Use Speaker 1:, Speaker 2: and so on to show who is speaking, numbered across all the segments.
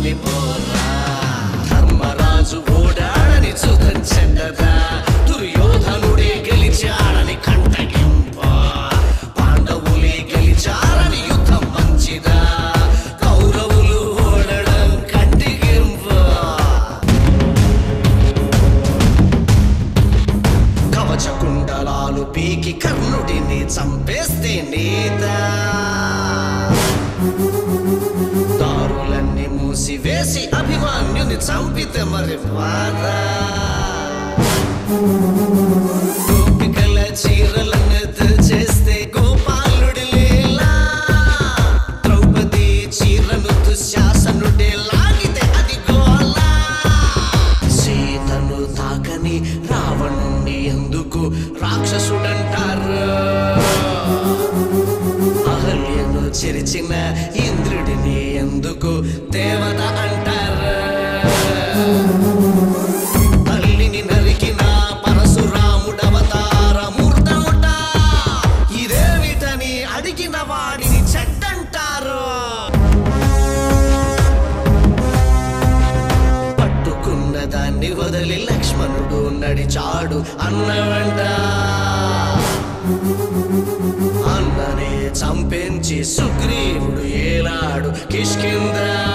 Speaker 1: పోరా ధర్మరాజు ఓడాడని చూపించండదా దుర్యోధనుడే గెలిచాడని కంటగింప. పాండవులే గెలిచారని యుద్ధం మంచిదా. కౌరవులు ఓడడం కంటిగింప. కవచ కుండలాలు పీకి కర్ణుడిని చంపేస్తే నేత. దారులన్నీ మూసివేసి అభిమాన్యుని చంపితే మరి బాధ. గోపికల చీరలను చేస్తే గోపాలుడి లీలా. ద్రౌపది చీరను దుశ్శాసనుడే లాగితే అది గోలా. సీతను తాకని రావణుణ్ణి ఎందుకు రాక్షసుడంటారు? అహల్యను చెరిచిన ఇంద్రుడిని ఎందుకు దేవత అంటారు? తల్లిని నరికిన పరశురాముడవతార మూర్తముట ఇదేమిటని అడిగిన వాడిని చెడ్డంటారు? పట్టుకున్న దాన్ని వదిలి లక్ష్మణుడు నడిచాడు అన్నవంట. అన్ననే సుగ్రీవుడు ఏలాడు కిష్కింద్రా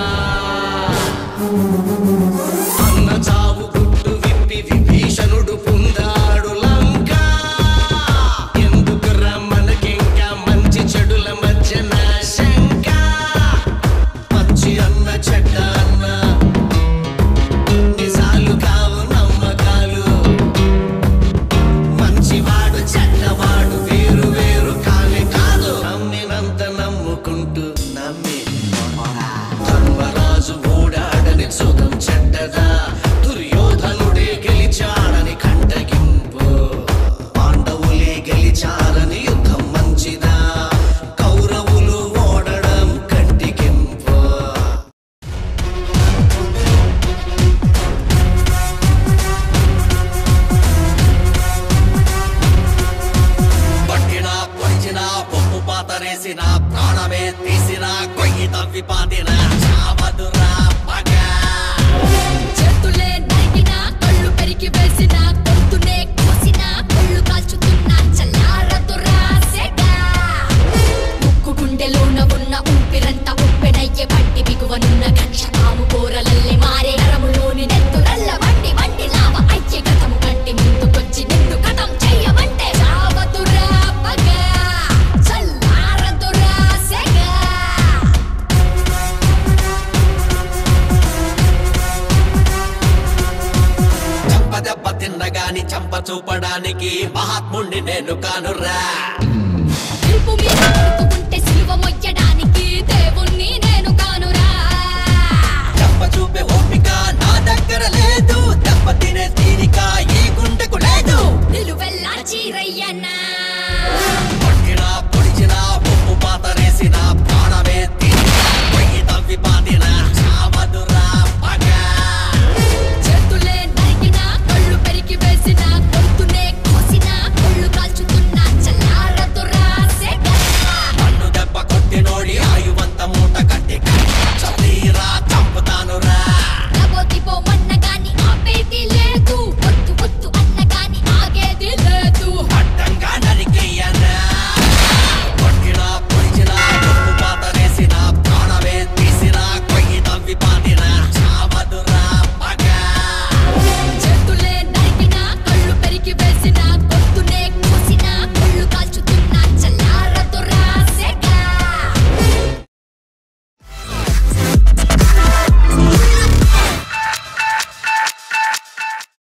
Speaker 1: తిన్నగాని చంప చూపడానికి మహాత్ముణ్ణి నేను కానురా